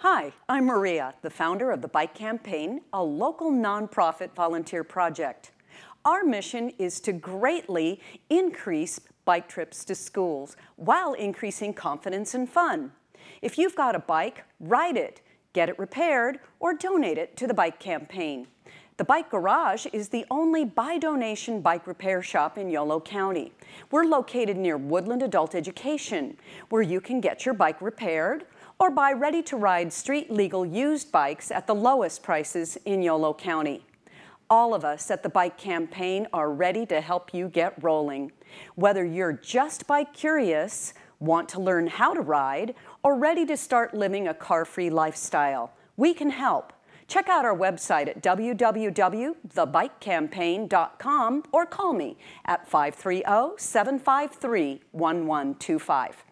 Hi, I'm Maria, the founder of the Bike Campaign, a local nonprofit volunteer project. Our mission is to greatly increase bike trips to schools while increasing confidence and fun. If you've got a bike, ride it, get it repaired, or donate it to the Bike Campaign. The Bike Garage is the only by donation bike repair shop in Yolo County. We're located near Woodland Adult Education, where you can get your bike repaired or buy ready to ride street legal used bikes at the lowest prices in Yolo County. All of us at the Bike Campaign are ready to help you get rolling. Whether you're just bike curious, want to learn how to ride, or ready to start living a car-free lifestyle, we can help. Check out our website at www.thebikecampaign.com or call me at 530 753 1125.